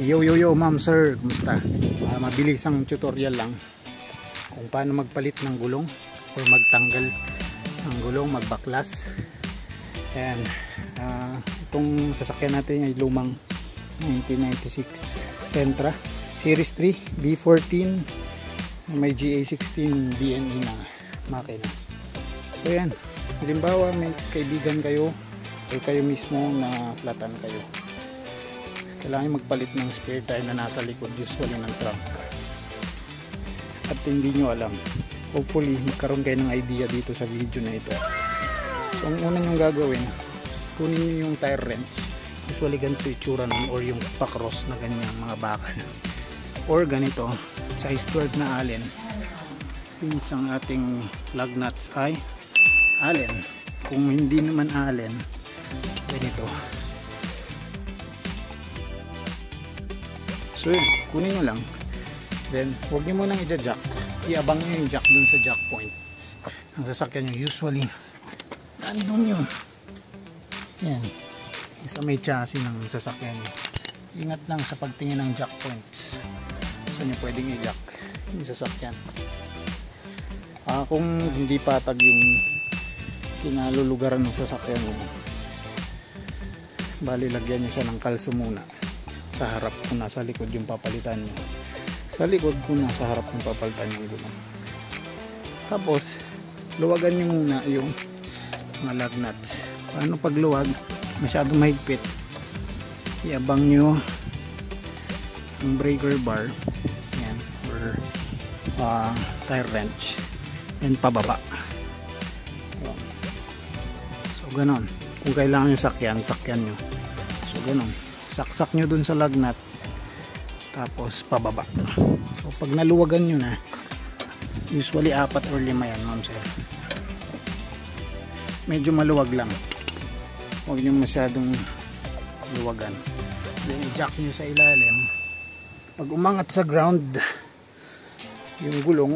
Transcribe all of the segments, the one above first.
Yo yo yo ma'am sir, kumusta? Uh, mabilis ang tutorial lang kung paano magpalit ng gulong or magtanggal ng gulong, magbaklas. Ayan, uh, itong sasakyan natin ay lumang 1996 Sentra Series 3 B14 may GA16 BNE na makina. So yan, halimbawa may kaibigan kayo o kayo mismo na flatan kayo. Kailangan magpalit ng spare tire na nasa likod usually ng truck. At hindi nyo alam. Hopefully magkaroon kayo ng idea dito sa video na ito. So ang una nyo gagawin kunin nyo yung tire wrench. Usually ganito itsura nun or yung pakros na ganyan mga bakal or ganito size 12 na allen. Since ang ating lug nuts ay allen kung hindi naman allen ganito So yun, kunin nyo lang. Then, huwag nyo munang i-jack. Iabang nyo yung jack dun sa jack point. Ang sasakyan nyo, usually, nandun yun. Yan. Isa may chassis ng sasakyan nyo. Ingat lang sa pagtingin ng jack points. Saan nyo pwedeng i-jack yung sasakyan. Ah, kung hindi patag yung kinalulugaran ng sasakyan mo, bali lagyan nyo siya ng kalso muna. Sa harap kung nasa likod yung papalitan nyo sa likod kung nasa harap yung papalitan yung gulong. Tapos luwagan nyo muna yung mga lug nuts. Paano pag luwag masyado mahigpit iabang nyo ang breaker bar yan or uh, tire wrench and pababa so ganon. Kung kailangan nyo sakyan sakyan nyo. So ganon. Saksak nyo dun sa lug nut tapos pababa. So pag naluwagan nyo na usually apat or lima yan ma'am sir. Medyo maluwag lang. Huwag nyo masyadong luwagan. Then i-jack nyo sa ilalim. Pag umangat sa ground yung gulong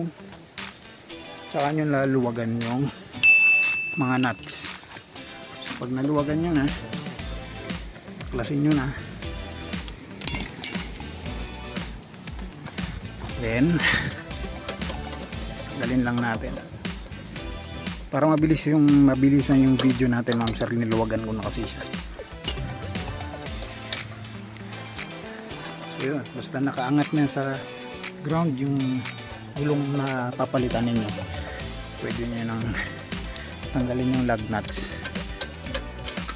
saka nyo laluwagan yung mga nuts pag naluwagan nyo na klasin nyo na. Then dalin lang natin. Para mabilis yung mabilisan yung video natin ma'am sir niluwagan ko na kasi siya. Yun basta nakaangat na sa ground yung gulong na papalitan ninyo. Pwede nyo nang tanggalin yung lug nuts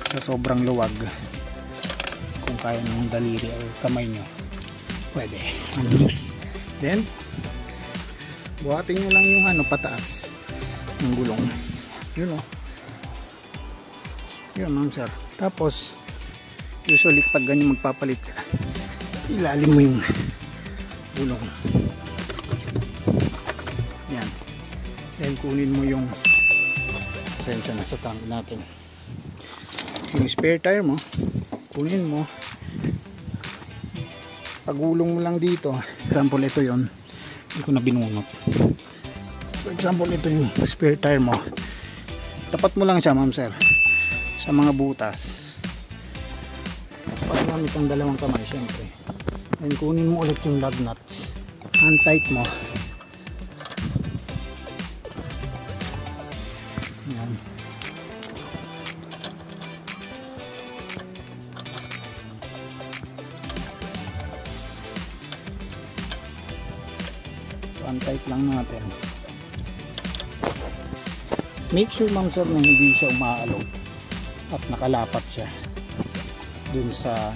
sa sobrang luwag. Kung kaya ng daliri o kamay nyo pwede. Then buhatin nyo lang yung ano pataas. Ng gulong. Yun o oh. yun ma'am sir. Tapos usually pag ganyan magpapalit ka ilalim mo yung gulong. Yan. Then kunin mo yung pasensya na sa tank natin yung spare tire mo kunin mo. Pagulong mo lang dito. Example ito yon hindi ko na binunot. For example ito yung spare tire mo. Tapat mo lang siya ma'am sir sa mga butas. Para gamit ang dalawang kamay syempre. Then kunin mo ulit yung lug nuts. Hand tight mo untight lang natin. Make sure ma'am sir na hindi siya umaalog at nakalapat siya dun sa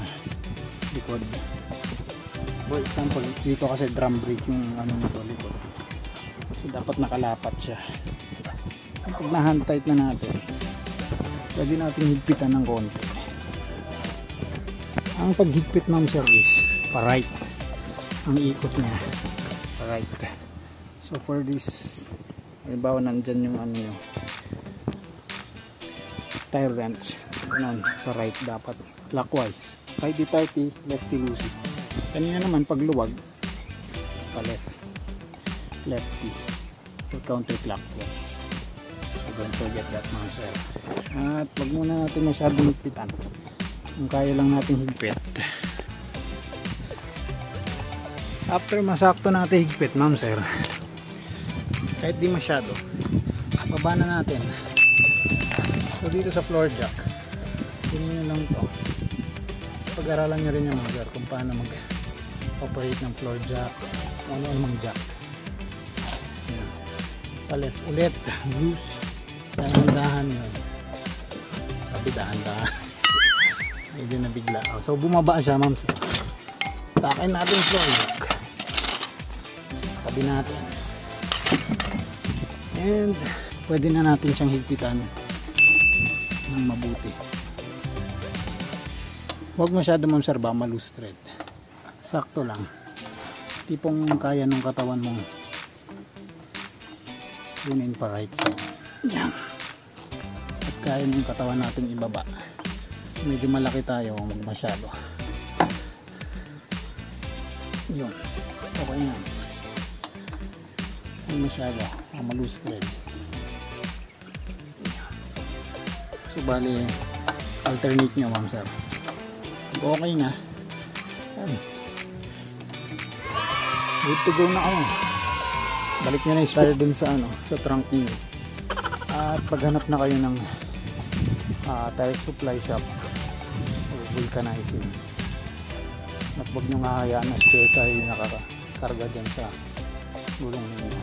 likod. For example dito kasi drum brake yung ano nito likod. So dapat nakalapat siya. Pag na tight na natin pwede natin higpitan ng konti. Ang paghigpit sir is pa right ang ikot niya right so for this halimbawa nandyan yung ano yung tire wrench. Ganun pa right dapat. Clockwise. Righty tighty lefty loosey kanina naman pag luwag pa left lefty or counterclockwise. So don't forget that mga sir. At wag muna natin masyadong higpitan kung kaya lang natin higpit after masakto natin higpit ma'am sir. Kahit di masyado baba na natin. So dito sa floor jack tingin nyo lang to. Pag-aralan nyo rin yung mga sir kung paano mag operate ng floor jack ano ang jack. Yan. pa ulit loose. Dahan-dahan yun. Sabi dahan-dahan. Medyo nabigla so bumaba siya ma'am sir takin natin floor jack tabi natin. And pwede na natin siyang higpitan ng mabuti. Huwag masyado ma'am sir ba malus thread. Sakto lang. Tipong kaya ng katawan mong kunin pa right yan. At kaya ng katawan natin ibaba. Medyo malaki tayo huwag masyado. Yun. Okay na huwag masyado. Ang malus thread. So bali alternate nyo ma'am sir. Okay na good to go na kayo balik nyo na yung starter dun sa ano sa trunk niyo. At paghanap na kayo ng ah, tire supply shop or vulcanizing at huwag nyo nga hayaan na spare tire yung nakakarga dyan sa gulong ninyo